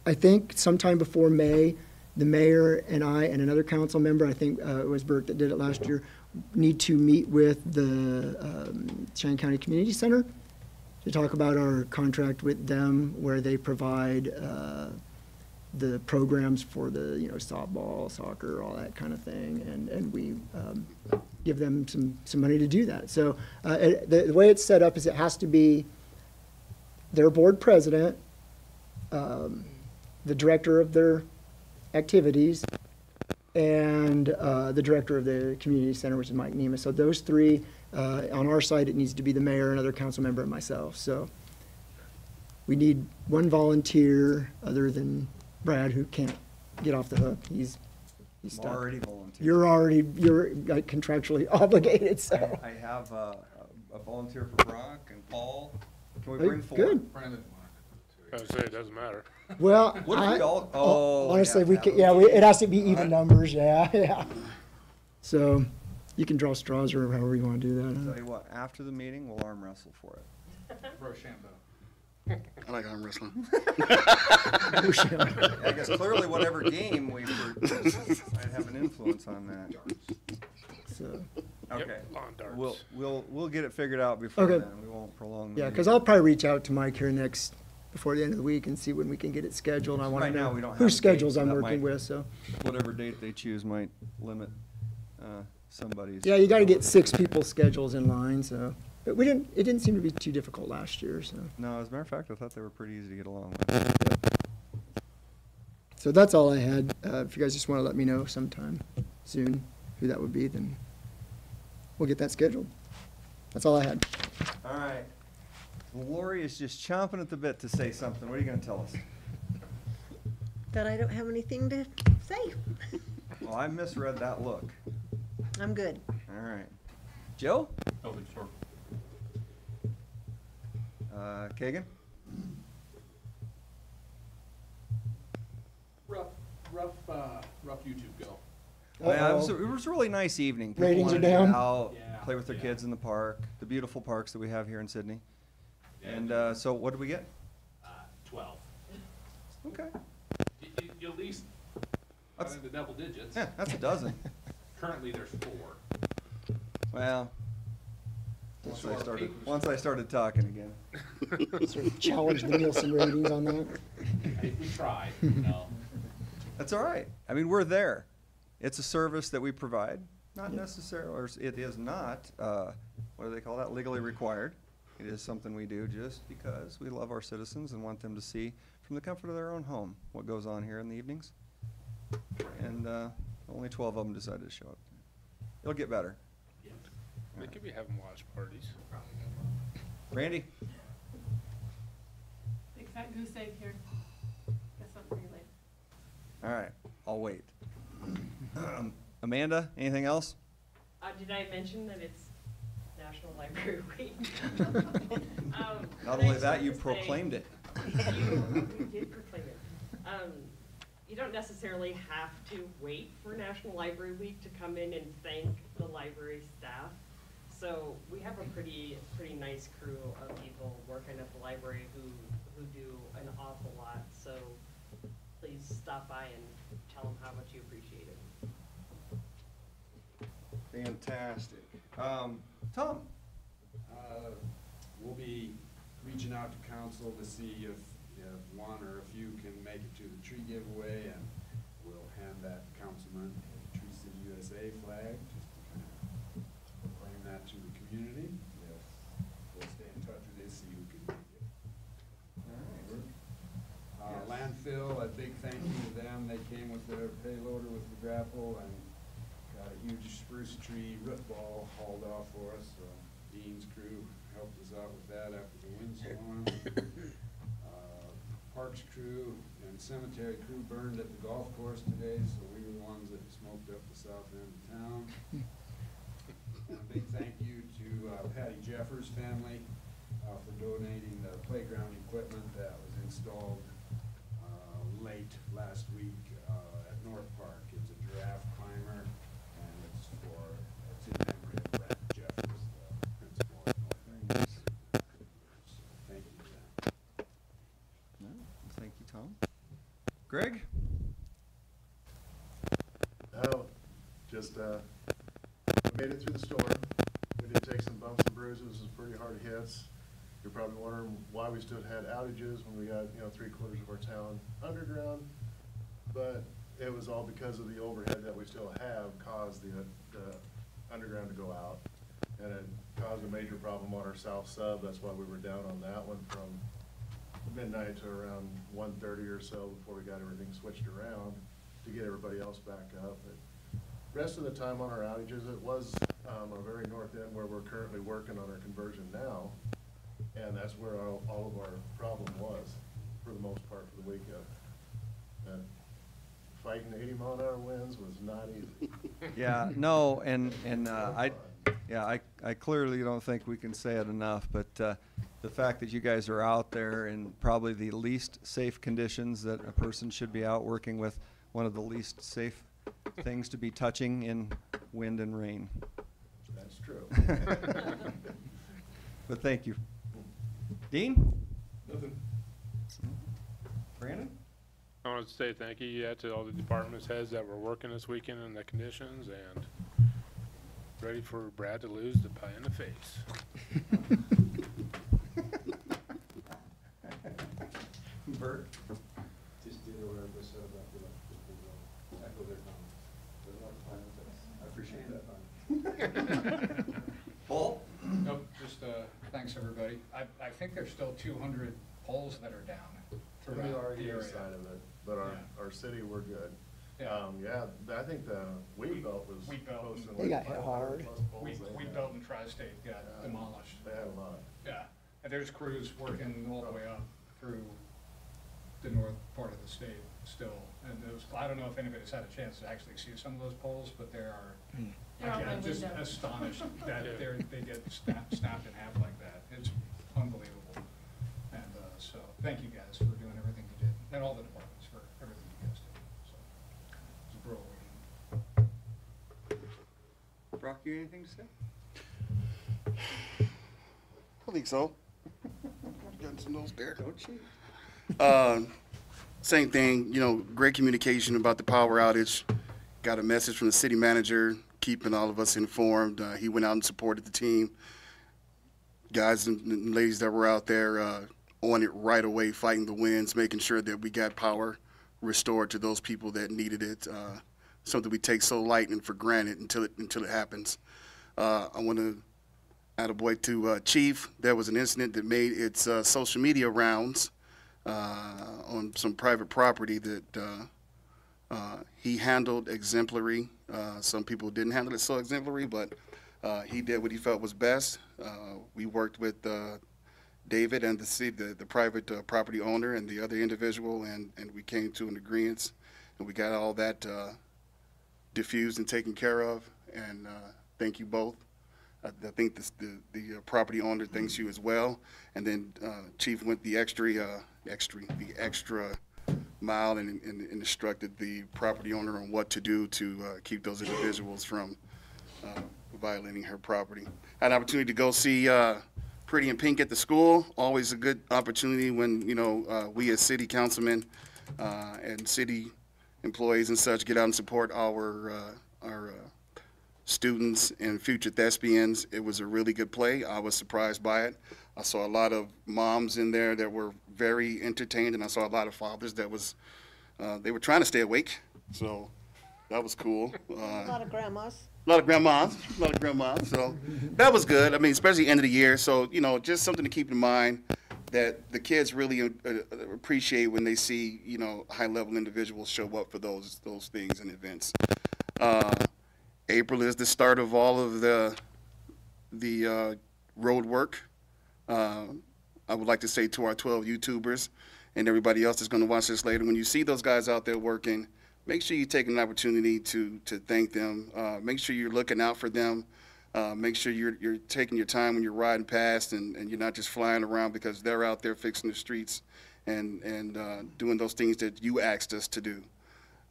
I think sometime before May, the mayor and I and another council member, I think uh, it was Burke that did it last year, need to meet with the um, Cheyenne County Community Center to talk about our contract with them where they provide uh, the programs for the, you know, softball, soccer, all that kind of thing. And, and we um, give them some, some money to do that. So uh, it- the, the way it's set up is it has to be their board president, um, the director of their activities, and uh, the director of the community center, which is Mike Nema. So those three, uh, on our side, it needs to be the mayor, another council member, and myself. So we need one volunteer other than Brad, who can't get off the hook. He's, he's I'm stuck. already volunteering. You're already, you're like, contractually obligated, so. I have uh, a volunteer for Brock and Paul. Can we bring four? Good. Brandon I was gonna say, it doesn't matter. Well, What if we I- all- oh, honestly, oh, we could, yeah, we, it has to be even numbers, yeah, yeah. So you can draw straws or however you want to do that. Tell huh? you what, after the meeting, we'll arm wrestle for it. Rochambeau. I like arm wrestling. I guess clearly whatever game we were, I'd have an influence on that. So, Okay. Yep, on darts. We'll, we'll, we'll get it figured out before Okay. then. We won't prolong the yeah, meeting. because I'll probably reach out to Mike here next, before the end of the week and see when we can get it scheduled. I want Right to now, we know don't have whose a date, schedules so I'm that working might- with, so. Whatever date they choose might limit uh, somebody's. Yeah, you got to get six people's schedules in line, so. But we didn't, it didn't seem to be too difficult last year, so. No, as a matter of fact, I thought they were pretty easy to get along with. So that's all I had. Uh, if you guys just want to let me know sometime soon who that would be, then we'll get that scheduled. That's all I had. All right. Well, Lori is just chomping at the bit to say something. What are you going to tell us? That I don't have anything to say. Well, I misread that look. I'm good. All right. Joe? Nothing short. Uh, Kagan? Rough, rough, uh, rough YouTube go. Well, it was, Uh-oh. it was a really nice evening. People Ratings are wanted to get down? Out, Yeah, play with their yeah. kids in the park, the beautiful parks that we have here in Sidney. Yeah. And uh, so, what did we get? Uh, twelve. Okay. You, you, you at least got That's- into double digits. Yeah, that's a dozen. Currently, there's four. Well, once I started, once I started talking again. Sort of challenge the Nielsen ratings on that. I we tried, you know. That's all right. I mean, we're there. It's a service that we provide, not necessarily, or it is not, uh, what do they call that, legally required. It is something we do just because we love our citizens and want them to see from the comfort of their own home what goes on here in the evenings. And uh, only 12 of them decided to show up. It'll get better. They could be having watch parties. Randy? Big fat goose egg here. Got something for you later. All right, I'll wait. Um, Amanda, anything else? Uh, did I mention that it's National Library Week? Um, Not only that, you to say- proclaimed it. You you did proclaim it. Um, you don't necessarily have to wait for National Library Week to come in and thank the library staff. So we have a pretty, pretty nice crew of people working at the library who, who do an awful lot. So please stop by and tell them how much you appreciate it. Fantastic. Um, Tom? Uh, We'll be reaching out to council to see if, if one or a few can make it to the tree giveaway, and we'll hand that councilman a Tree City USA flag, just to kind of proclaim that to the community. Yes. We'll stay in touch with this, see who can make it. Uh, landfill, a big thank you to them, they came with their payloader with the grapple and got a huge spruce tree root ball hauled off for us, so Dean's crew helped us out with that after the windstorm. Uh, parks crew and cemetery crew burned at the golf course today, so we were the ones that smoked up the south end of town. And a big thank you to uh, Patty Jeffers' family uh, for donating the playground equipment that was installed uh, late last week uh, at North Park. It's a giraffe climber, and it's for, it's in memory of Brad Jeffers, the principal at North Park. So, Thank you for that. No, Thank you, Tom. Greg? Oh, just, uh, made it through the storm. We did take some bumps and bruises, some pretty hard hits. You're probably wondering why we still had outages when we got, you know, three quarters of our town underground. But it was all because of the overhead that we still have caused the, the underground to go out. And it caused a major problem on our south sub. That's why we were down on that one from midnight to around 1.30 or so before we got everything switched around to get everybody else back up. But Rest of the time on our outages, it was, um, our very north end where we're currently working on our conversion now. And that's where all, all of our problem was, for the most part, for the week of. And fighting eighty mile an hour winds was not easy. Yeah, no, and, and uh, I, yeah, I, I clearly don't think we can say it enough, but uh, the fact that you guys are out there in probably the least safe conditions that a person should be out working with, one of the least safe things to be touching in wind and rain. That's true. But thank you. Dean? Nothing. Brandon? I want to say thank you, yeah, to all the departments heads that were working this weekend in the conditions and ready for Brad to lose the pie in the face. Bert? Just did what I said about the electrical, echo their comments. I appreciate that. Paul? Nope, just, uh, thanks, everybody. I, I think there's still two hundred poles that are down We throughout are the area. side of it, but our, Yeah. our city, we're good. Yeah. Um, yeah, I think the wheat belt was Wheat belt. posting They like got hit hard. plus poles We, they we built in tri-state got Yeah. demolished. They had a lot. Yeah, and there's crews working all the way up through the north part of the state still. And those, I don't know if anybody's had a chance to actually see some of those poles, but there are, They're on my again, just window. astonished that Yeah. they're, they get snapped, snapped in half like that. It's unbelievable. And, uh, so, thank you guys for doing everything you did, and all the departments for everything you guys did, so. It was a brutal weekend. Brock, you anything to say? I think so. Got some notes there. Don't you? Uh, Same thing, you know, great communication about the power outage. Got a message from the city manager, keeping all of us informed. Uh, He went out and supported the team. Guys and- ladies that were out there uh, on it right away, fighting the winds, making sure that we got power restored to those people that needed it. Uh, Something we take so light and for granted until it, until it happens. Uh, I want to add a boy to uh, Chief. There was an incident that made its uh, social media rounds uh, on some private property that uh, uh, he handled exemplary. Uh, some people didn't handle it so exemplary, but uh, he did what he felt was best. Uh, we worked with David and the the, the private property owner and the other individual, and, and we came to an agreement, and we got all that diffused and taken care of. And thank you both. I, think this, the, the property owner thanks you as well. And then, Chief went the extra, extra, the extra mile and, and and instructed the property owner on what to do to, uh, keep those individuals from, uh, violating her property. I Had an opportunity to go see, uh, Pretty in Pink at the school. Always a good opportunity when, you know, uh, we as city councilmen, uh, and city employees and such get out and support our, uh, our, students and future thespians. It was a really good play. I was surprised by it. I saw a lot of moms in there that were very entertained, and I saw a lot of fathers that was, uh, they were trying to stay awake. So that was cool. A Uh, lot of grandmas. a lot of grandmas, a lot of grandmas. So that was good. I mean, especially end of the year. So you know, just something to keep in mind that the kids really uh, uh, appreciate when they see you know high level individuals show up for those those things and events. Uh, April is the start of all of the the uh, road work. Uh, I would like to say to our 12 YouTubers and everybody else that's going to watch this later, when you see those guys out there working, make sure you take an opportunity to to thank them. Uh, make sure you're looking out for them. Uh, make sure you're you're taking your time when you're riding past, and, and you're not just flying around because they're out there fixing the streets and and uh, doing those things that you asked us to do.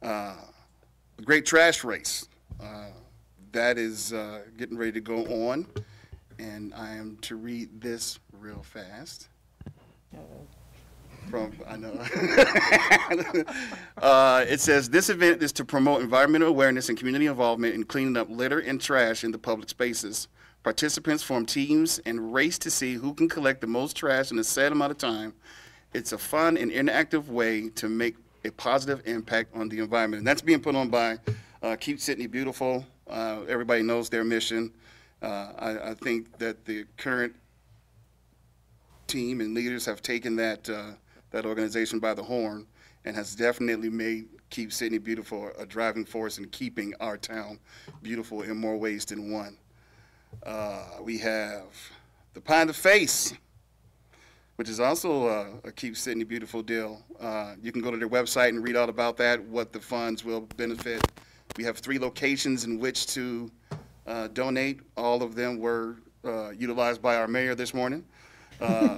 Uh, the Great Trash Race. Uh, that is uh, getting ready to go on, and I am to read this real fast. From I know. uh, it says this event is to promote environmental awareness and community involvement in cleaning up litter and trash in the public spaces. Participants form teams and race to see who can collect the most trash in a set amount of time. It's a fun and interactive way to make a positive impact on the environment. And that's being put on by uh, Keep Sidney Beautiful. Uh, everybody knows their mission. Uh, I, I think that the current team and leaders have taken that uh, that organization by the horn and has definitely made Keep Sidney Beautiful a driving force in keeping our town beautiful in more ways than one. Uh, we have the in the Face, which is also uh, a Keep Sidney Beautiful deal. Uh, you can go to their website and read all about that, what the funds will benefit. We have three locations in which to uh, donate. All of them were uh, utilized by our mayor this morning. Uh,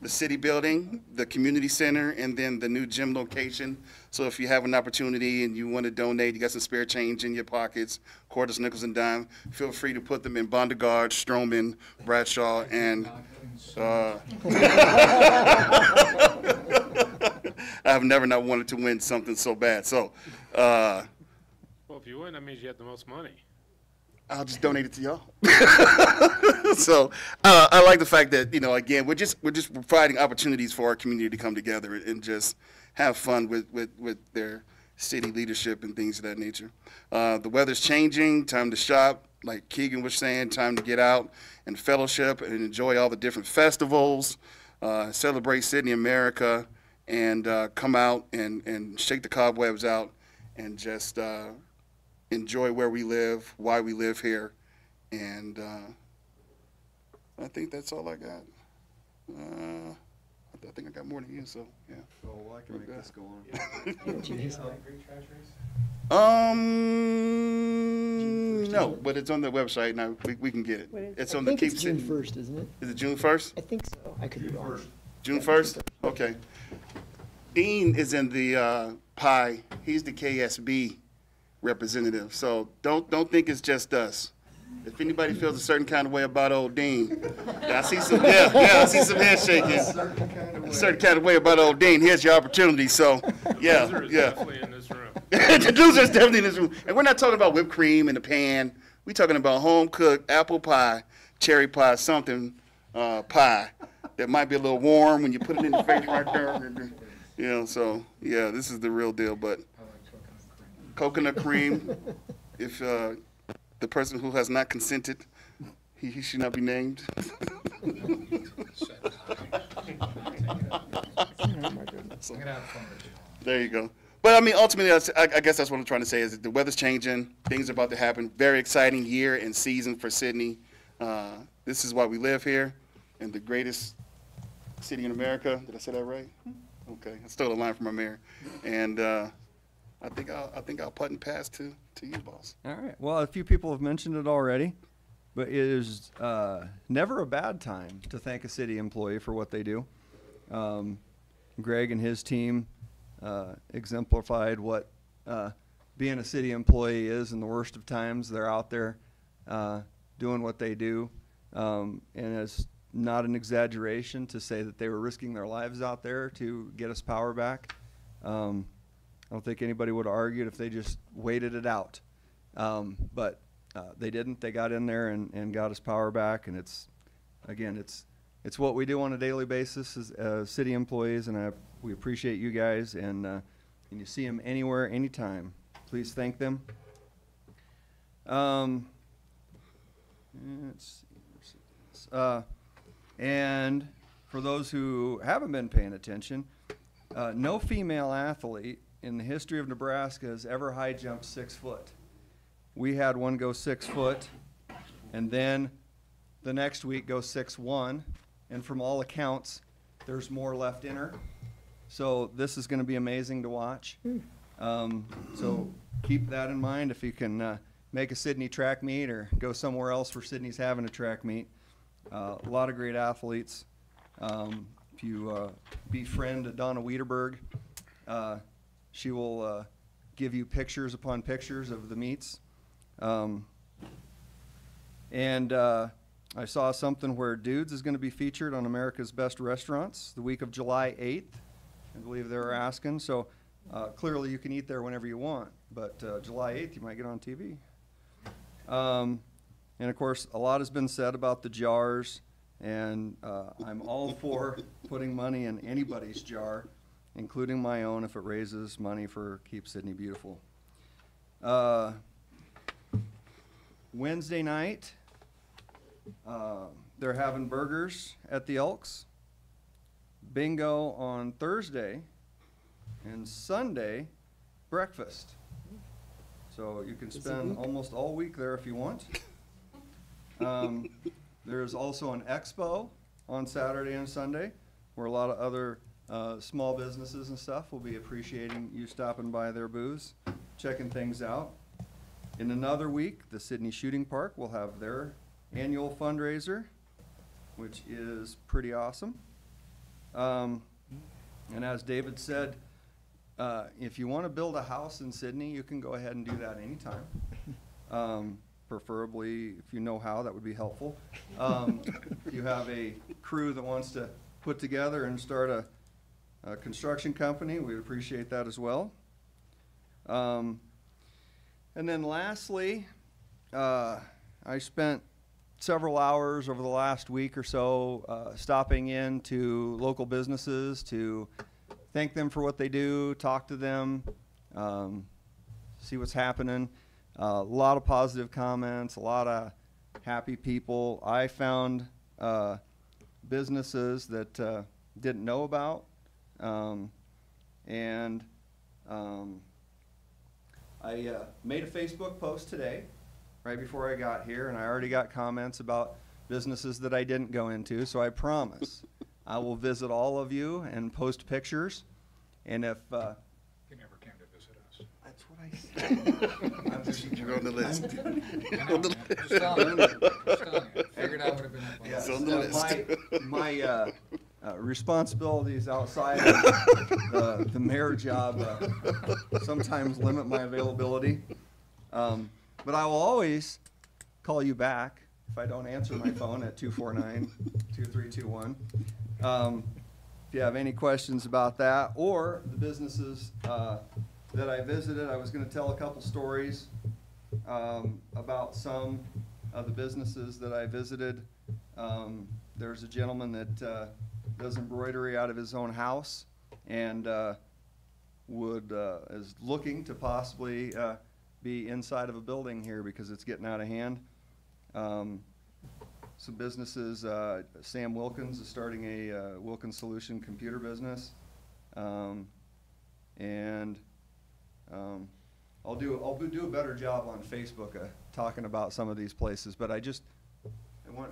the city building, the community center, and then the new gym location. So if you have an opportunity and you want to donate, you got some spare change in your pockets, quarters, nickels, and dime, feel free to put them in Bondegard, Stroman, Bradshaw, and uh, I have never not wanted to win something so bad. So uh, Well, if you win, that means you have the most money. I'll just donate it to y'all. so uh, I like the fact that you know again we're just we're just providing opportunities for our community to come together and just have fun with with, with their city leadership and things of that nature. Uh, the weather's changing. Time to shop, like Keegan was saying. Time to get out and fellowship and enjoy all the different festivals. Uh, celebrate Sidney, America, and uh, come out and and shake the cobwebs out and just uh, enjoy where we live, why we live here, and uh, I think that's all I got. Uh, I th- I think I got more than you, so yeah. Oh, well, I can make this go on. Um, no, but it's on the website now. We, we can get it. It's I on the think Keep it's June Sidney- first, isn't it? Is it June first? I think so. I could be wrong. June first? Okay. Dean is in the uh, pie. He's the KSB representative. So don't don't think it's just us. If anybody feels a certain kind of way about old Dean, I see some yeah yeah I see some head shaking. A certain kind of way about old Dean. Here's your opportunity. So yeah Loser is yeah. definitely in this room. the loser is definitely in this room. And we're not talking about whipped cream in the pan. We're talking about home cooked apple pie, cherry pie, something uh, pie that might be a little warm when you put it in the face right there. You know, so yeah, this is the real deal. But coconut cream, if uh, the person who has not consented, he, he should not be named. I'm gonna have fun with you. There you go. But I mean, ultimately, I, I guess that's what I'm trying to say is that the weather's changing, things are about to happen. Very exciting year and season for Sidney. Uh, this is why we live here, in the greatest city in America. Did I say that right? Okay, I stole a line from my mayor, and uh, I think I'll, I think I'll putt and pass to to you, boss. All right. Well, a few people have mentioned it already, but it is uh, never a bad time to thank a city employee for what they do. Um, Greg and his team uh, exemplified what uh, being a city employee is in the worst of times. They're out there uh, doing what they do, um, and it's not an exaggeration to say that they were risking their lives out there to get us power back. Um, I don't think anybody would have argued if they just waited it out. Um, but uh, they didn't. They got in there and, and got us power back. And it's, again, it's it's what we do on a daily basis as uh, city employees, and I, we appreciate you guys. And uh, and you see them anywhere, anytime. Please thank them. Um, let's see. Uh, and for those who haven't been paying attention, uh, no female athlete in the history of Nebraska has ever high jumped six foot. We had one go six foot, and then the next week go six one, and from all accounts, there's more left in her. So this is going to be amazing to watch. Um, so keep that in mind if you can uh, make a Sidney track meet or go somewhere else where Sidney's having a track meet. Uh, a lot of great athletes. Um, if you uh, befriend Donna Wiederberg, uh, she will uh, give you pictures upon pictures of the meats. Um, and uh, I saw something where Dudes is going to be featured on America's Best Restaurants the week of July 8th. I believe they were asking. So uh, clearly you can eat there whenever you want, but uh, July 8th you might get on TV. Um, and of course, a lot has been said about the jars, and uh, I'm all for putting money in anybody's jar, including my own if it raises money for Keep Sidney Beautiful. Uh, Wednesday night, uh, they're having burgers at the Elks. Bingo on Thursday, and Sunday, breakfast. So you can spend almost all week there if you want. Um, there's also an expo on Saturday and Sunday, where a lot of other uh, small businesses and stuff will be appreciating you stopping by their booths, checking things out. In another week, the Sidney Shooting Park will have their annual fundraiser, which is pretty awesome. Um, and as David said, uh, if you want to build a house in Sidney, you can go ahead and do that anytime. Um, preferably, if you know how, that would be helpful. Um, if you have a crew that wants to put together and start a, a construction company, we'd appreciate that as well. Um, and then lastly, uh, I spent several hours over the last week or so uh, stopping in to local businesses to thank them for what they do, talk to them, um, see what's happening. Uh, a lot of positive comments, a lot of happy people. I found uh, businesses that uh, didn't know about, um, and um, I uh, made a Facebook post today, right before I got here, and I already got comments about businesses that I didn't go into. So I promise I will visit all of you and post pictures. And if uh, He never came to visit us. that's what I said, I'm just- You're on the list. I know, man. Just telling you. Just telling you. Figured I would have been up on Yeah, It's that. on the list. My, my uh, uh, responsibilities outside of the, the mayor job uh, sometimes limit my availability. Um, But I will always call you back if I don't answer my phone at 249-2321. Um, If you have any questions about that, or the businesses uh, that I visited, I was gonna tell a couple stories um, about some of the businesses that I visited. Um, there's a gentleman that uh, does embroidery out of his own house and uh, would uh, is looking to possibly uh, be inside of a building here because it's getting out of hand. Um, some businesses, uh, Sam Wilkins is starting a uh, Wilkins Solution computer business. Um, and um, I'll do, I'll do a better job on Facebook uh, talking about some of these places, but I just, I want,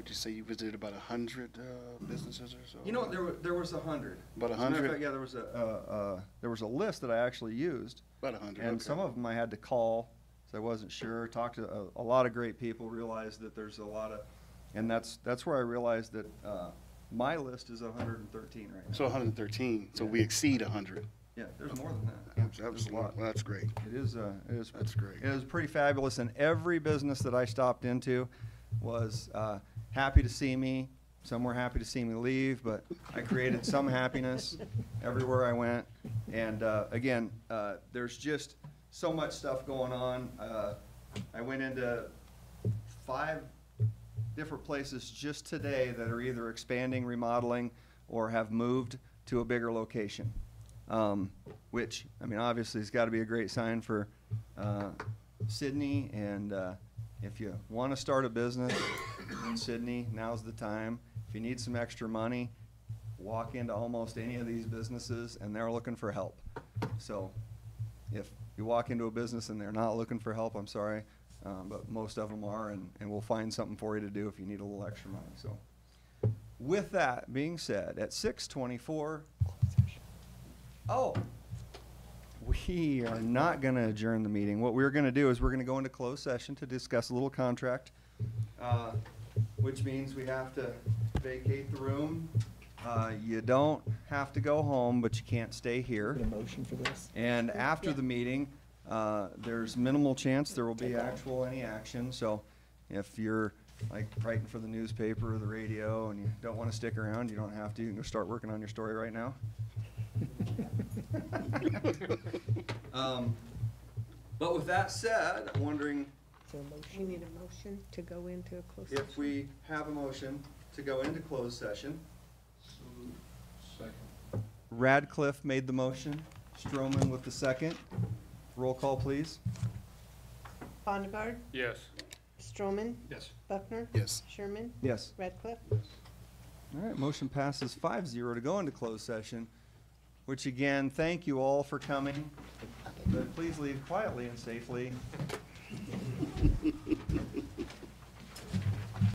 Would you say you visited about a hundred uh, businesses or so? you know, there, wa- there was a hundred. About a As matter of hundred? Yeah, there was a, uh, uh, there was a list that I actually used. About a hundred, And okay. some of them I had to call, so I wasn't sure, talked to a, a lot of great people, realized that there's a lot of, and that's, that's where I realized that, uh, my list is hundred and thirteen right now. So hundred and thirteen, so Yeah. we exceed a hundred. Yeah, there's more than that. There's a lot. well, that's great. It is, uh, it is. That's great. It was pretty fabulous, and every business that I stopped into was, uh, happy to see me. Some were happy to see me leave, but I created some happiness everywhere I went. And, uh, again, uh, there's just so much stuff going on. Uh, I went into five different places just today that are either expanding, remodeling, or have moved to a bigger location. Um, which, I mean, obviously, it's got to be a great sign for uh, Sidney. And uh, if you want to start a business in Sidney, now's the time. If you need some extra money, walk into almost any of these businesses, and they're looking for help. So, if you walk into a business and they're not looking for help, I'm sorry, um, but most of them are, and, and we'll find something for you to do if you need a little extra money. So, with that being said, at 6:24, Oh, we are not going to adjourn the meeting. What we're going to do is we're going to go into closed session to discuss a little contract, uh, which means we have to vacate the room. Uh, You don't have to go home, but you can't stay here. Get a motion for this? And after Yeah. the meeting, uh, there's minimal chance there will be actual any action. So if you're like writing for the newspaper or the radio and you don't want to stick around, you don't have to. You can go start working on your story right now. Um, But with that said, I'm wondering Is there We need a motion to go into a closed if session. we have a motion to go into closed session. Second. Radcliffe made the motion, Stroman with the second. Roll call, please. Bonnegar, Yes. Stroman, Yes. Buckner, Yes. Sherman, Yes. Radcliffe. All right, motion passes five zero to go into closed session, which again, thank you all for coming. But please leave quietly and safely.